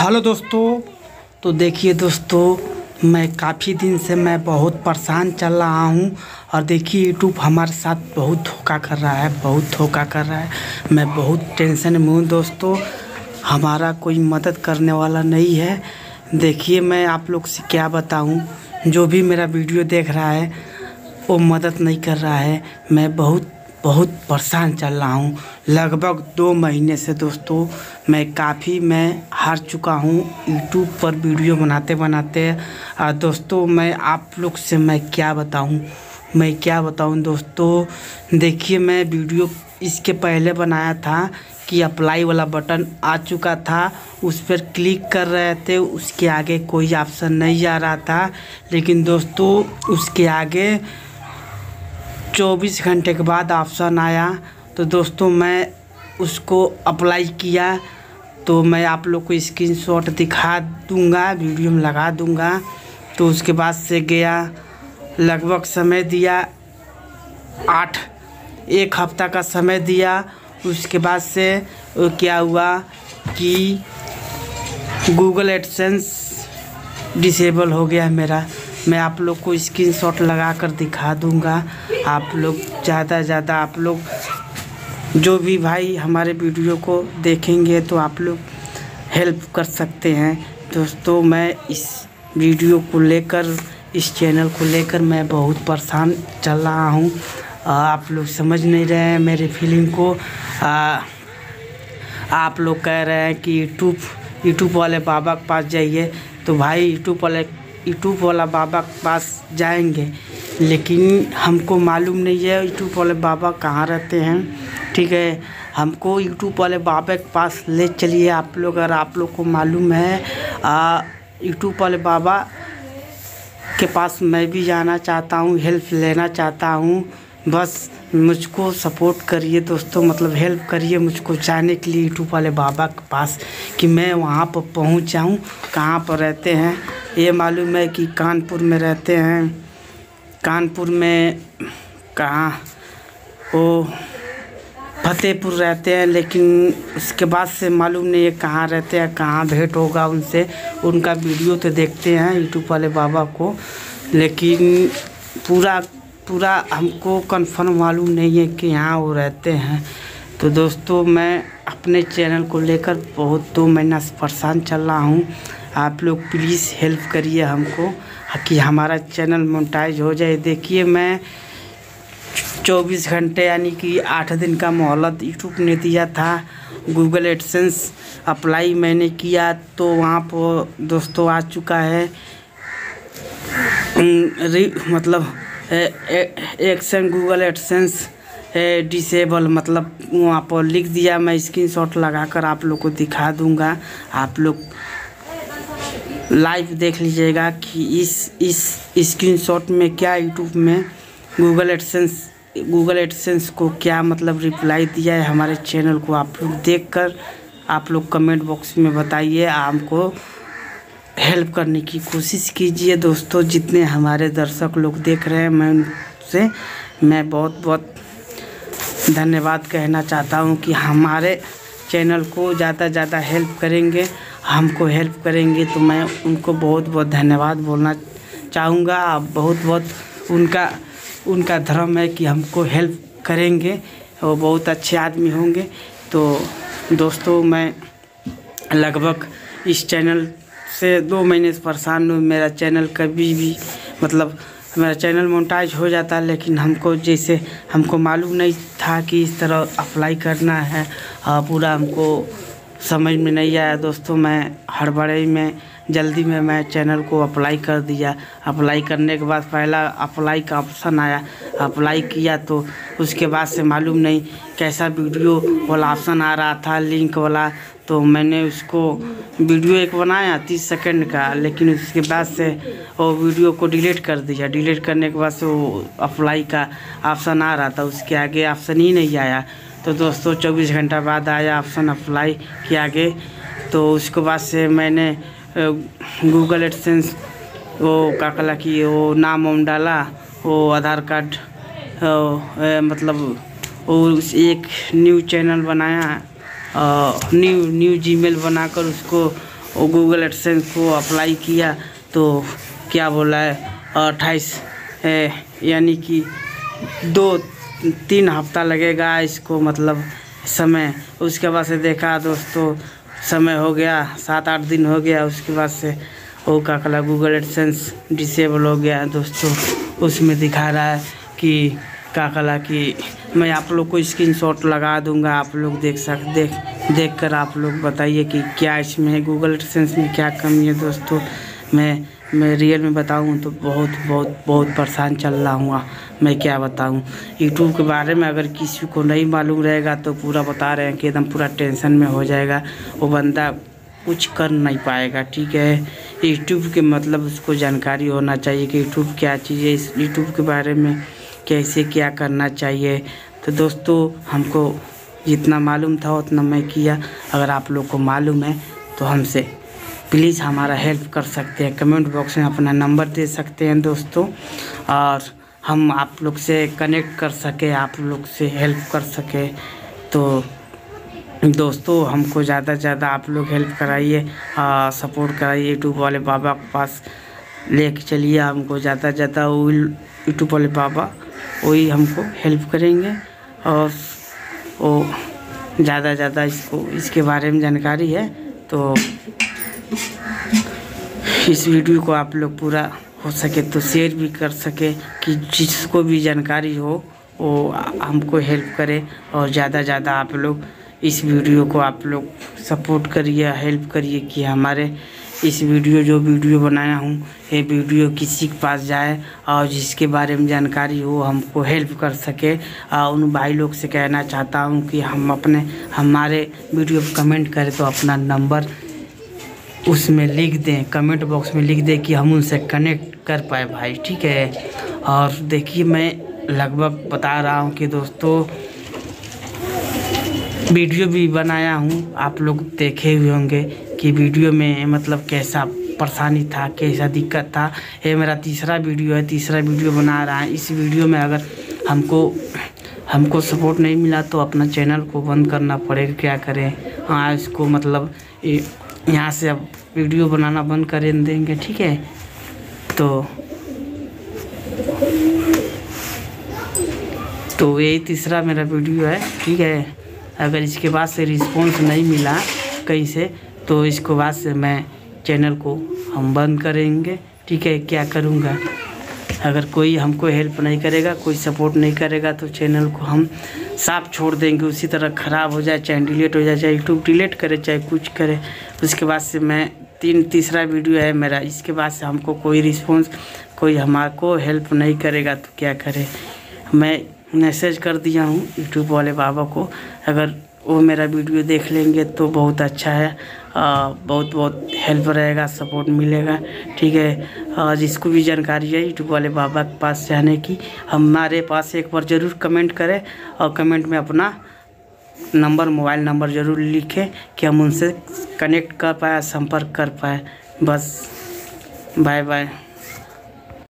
Hello दोस्तों। तो देखिए दोस्तों, मैं काफ़ी दिन से मैं बहुत परेशान चल रहा हूँ और देखिए यूट्यूब हमारे साथ बहुत धोखा कर रहा है, बहुत धोखा कर रहा है। मैं बहुत टेंशन में हूँ दोस्तों। हमारा कोई मदद करने वाला नहीं है। देखिए मैं आप लोग से क्या बताऊँ, जो भी मेरा वीडियो देख रहा है, वो मदद नहीं कर रहा है। मैं बहुत बहुत परेशान चल रहा हूँ। लगभग दो महीने से दोस्तों, मैं काफ़ी, मैं हार चुका हूँ। यूट्यूब पर वीडियो बनाते बनाते दोस्तों, मैं आप लोग से मैं क्या बताऊँ? मैं क्या बताऊँ दोस्तों? देखिए, मैं वीडियो इसके पहले बनाया था कि अप्लाई वाला बटन आ चुका था। उस पर क्लिक कर रहे थे, उसके आगे कोई ऑप्शन नहीं आ रहा था। लेकिन दोस्तों, उसके आगे चौबीस घंटे के बाद ऑप्शन आया तो दोस्तों मैं उसको अप्लाई किया तो मैं आप लोग को स्क्रीनशॉट दिखा दूँगा वीडियो में लगा दूँगा। तो उसके बाद से गया, लगभग समय दिया आठ, एक हफ़्ता का समय दिया। उसके बाद से क्या हुआ कि गूगल एडसेंस डिसेबल हो गया मेरा। मैं आप लोग को स्क्रीनशॉट लगा कर दिखा दूँगा। आप लोग ज़्यादा ज़्यादा आप लोग जो भी भाई हमारे वीडियो को देखेंगे तो आप लोग हेल्प कर सकते हैं। दोस्तों मैं इस वीडियो को लेकर इस चैनल को लेकर मैं बहुत परेशान चल रहा हूँ। आप लोग समझ नहीं रहे हैं मेरे फीलिंग को। आ, आप लोग कह रहे हैं कि यूट्यूब यूट्यूब वाले बाबा के पास जाइए। तो भाई यूट्यूब वाले यूट्यूब वाला बाबा के पास जाएँगे, लेकिन हमको मालूम नहीं है यूट्यूब वाले बाबा कहाँ रहते हैं। ठीक है, हमको यूट्यूब वाले बाबा के पास ले चलिए आप लोग, अगर आप लोग को मालूम है। यूट्यूब वाले बाबा के पास मैं भी जाना चाहता हूँ, हेल्प लेना चाहता हूँ। बस मुझको सपोर्ट करिए दोस्तों मतलब हेल्प करिए मुझको जाने के लिए यूट्यूब वाले बाबा के पास कि मैं वहाँ पर पहुँच जाऊँ। कहाँ पर रहते हैं? ये मालूम है कि कानपुर में रहते हैं। कानपुर में कहाँ? वो फतेहपुर रहते हैं, लेकिन उसके बाद से मालूम नहीं है कहाँ रहते हैं, कहाँ भेंट होगा उनसे। उनका वीडियो तो देखते हैं यूट्यूब वाले बाबा को। लेकिन पूरा पूरा हमको कंफर्म मालूम नहीं है कि यहाँ वो रहते हैं। तो दोस्तों, मैं अपने चैनल को लेकर बहुत दो महीना से परेशान चल रहा हूँ। आप लोग प्लीज़ हेल्प करिए हमको कि हमारा चैनल मोनेटाइज हो जाए। देखिए, मैं चौबीस घंटे यानी कि आठ दिन का मोहलत यूट्यूब ने दिया था। गूगल एडसेंस अप्लाई मैंने किया तो वहाँ पर दोस्तों आ चुका है। मतलब एक्शन गूगल एडसेंस डिसेबल मतलब वहाँ पर लिख दिया, मैं स्क्रीनशॉट लगाकर आप लोग को दिखा दूँगा। आप लोग लाइव देख लीजिएगा कि इस इस स्क्रीनशॉट में क्या यूट्यूब में गूगल एडसेंस गूगल एडसेंस को क्या मतलब रिप्लाई दिया है हमारे चैनल को आप लोग देखकर आप लोग कमेंट बॉक्स में बताइए हमको हेल्प करने की कोशिश कीजिए दोस्तों, जितने हमारे दर्शक लोग देख रहे हैं, मैं उनसे, मैं बहुत बहुत धन्यवाद कहना चाहता हूँ कि हमारे चैनल को ज़्यादा ज़्यादा हेल्प करेंगे, हमको हेल्प करेंगे तो मैं उनको बहुत बहुत धन्यवाद बोलना चाहूँगा। बहुत बहुत उनका उनका धर्म है कि हमको हेल्प करेंगे, वो बहुत अच्छे आदमी होंगे। तो दोस्तों, मैं लगभग इस चैनल से दो महीने से परेशान हूँ। मेरा चैनल कभी भी मतलब मेरा चैनल मोनटाइज हो जाता है, लेकिन हमको जैसे हमको मालूम नहीं था कि इस तरह अप्लाई करना है। पूरा हमको समझ में नहीं आया। दोस्तों, मैं हड़बड़े में जल्दी में मैं चैनल को अप्लाई कर दिया। अप्लाई करने के बाद पहला अप्लाई का ऑप्शन आया। अप्लाई किया तो उसके बाद से मालूम नहीं कैसा वीडियो वाला ऑप्शन आ रहा था, लिंक वाला। तो मैंने उसको वीडियो एक बनाया तीस सेकंड का, लेकिन उसके बाद से वो वीडियो को डिलीट कर दिया। डिलीट करने के बाद से वो अप्लाई का ऑप्शन आ रहा था, उसके आगे ऑप्शन ही नहीं आया। तो दोस्तों, चौबीस घंटा बाद आया ऑप्शन अप्लाई के आगे। तो उसके बाद से मैंने गूगल एडसेंस वो का कला की वो नाम वाम डाला वो आधार कार्ड मतलब वो एक न्यू चैनल बनाया न्यू न्यू जीमेल बनाकर उसको गूगल एडसेंस को अप्लाई किया तो क्या बोला है, अट्ठाईस यानी कि दो, तीन हफ़्ता लगेगा इसको मतलब समय। उसके बाद से देखा दोस्तों समय हो गया, सात आठ दिन हो गया, उसके बाद से वो का कला गूगल एडसेंस डिसेबल हो गया। है दोस्तों, उसमें दिखा रहा है कि का कला कि मैं आप लोग को स्क्रीन शॉट लगा दूँगा, आप लोग देख सक, देख देख कर आप लोग बताइए कि क्या इसमें गूगल एडसेंस में क्या कमी है दोस्तों। मैं मैं रियल में बताऊँ तो बहुत बहुत बहुत परेशान चल रहा हूँ। मैं क्या बताऊँ? यूट्यूब के बारे में अगर किसी को नहीं मालूम रहेगा तो पूरा बता रहे हैं कि एकदम पूरा टेंशन में हो जाएगा। वो बंदा कुछ कर नहीं पाएगा, ठीक है? यूट्यूब के मतलब उसको जानकारी होना चाहिए कि यूट्यूब क्या चीज़ है, इस यूट्यूब के बारे में कैसे क्या करना चाहिए। तो दोस्तों, हमको जितना मालूम था उतना मैं किया। अगर आप लोग को मालूम है तो हमसे प्लीज़ हमारा हेल्प कर सकते हैं। कमेंट बॉक्स में अपना नंबर दे सकते हैं दोस्तों और हम आप लोग से कनेक्ट कर सके, आप लोग से हेल्प कर सके। तो दोस्तों हमको ज़्यादा से ज़्यादा आप लोग हेल्प कराइए सपोर्ट कराइए यूट्यूब वाले बाबा के पास। लेके चलिए, हमको ज़्यादा से ज़्यादा वो यूट्यूब वाले बाबा वही हमको हेल्प करेंगे। और वो ज़्यादा ज़्यादा इसको, इसके बारे में जानकारी है तो इस वीडियो को आप लोग पूरा हो सके तो शेयर भी कर सके कि जिसको भी जानकारी हो, वो हमको हेल्प करे और ज़्यादा ज़्यादा आप लोग इस वीडियो को आप लोग सपोर्ट करिए हेल्प करिए कि हमारे इस वीडियो, जो वीडियो बनाया हूँ, ये वीडियो किसी के पास जाए और जिसके बारे में जानकारी हो, हमको हेल्प कर सके। और उन भाई लोग से कहना चाहता हूँ कि हम अपने, हमारे वीडियो पर कमेंट करें तो अपना नंबर उसमें लिख दें कमेंट बॉक्स में लिख दें कि हम उनसे कनेक्ट कर पाए भाई, ठीक है? और देखिए, मैं लगभग बता रहा हूँ कि दोस्तों, वीडियो भी बनाया हूँ, आप लोग देखे हुए होंगे कि वीडियो में मतलब कैसा परेशानी था, कैसा दिक्कत था। ये मेरा तीसरा वीडियो है, तीसरा वीडियो बना रहा है। इस वीडियो में अगर हमको हमको सपोर्ट नहीं मिला तो अपना चैनल को बंद करना पड़ेगा क्या करें? हाँ इसको मतलब यहाँ से अब वीडियो बनाना बंद कर, देंगे, ठीक है? तो तो यही तीसरा मेरा वीडियो है, ठीक है? अगर इसके बाद से रिस्पॉन्स नहीं मिला कहीं से तो इसको बाद से मैं चैनल को हम बंद करेंगे, ठीक है? क्या करूँगा? अगर कोई हमको हेल्प नहीं करेगा, कोई सपोर्ट नहीं करेगा तो चैनल को हम साफ़ छोड़ देंगे, उसी तरह ख़राब हो जाए, चाहे डिलीट हो जाए, चाहे यूट्यूब डिलीट करे, चाहे कुछ करे, उसके बाद से मैं तीन, तीसरा वीडियो है मेरा, इसके बाद से हमको कोई रिस्पॉन्स कोई हमारे को हेल्प नहीं करेगा तो क्या करे? मैं मैसेज कर दिया हूँ यूट्यूब वाले बाबा को, अगर वो मेरा वीडियो देख लेंगे तो बहुत अच्छा है। आ, बहुत बहुत हेल्प रहेगा सपोर्ट मिलेगा। ठीक है जिसको भी जानकारी है यूट्यूब वाले बाबा के पास जाने की। हमारे पास एक बार ज़रूर कमेंट करें और कमेंट में अपना नंबर मोबाइल नंबर ज़रूर लिखें कि हम उनसे कनेक्ट कर पाए संपर्क कर पाए। बस बाय बाय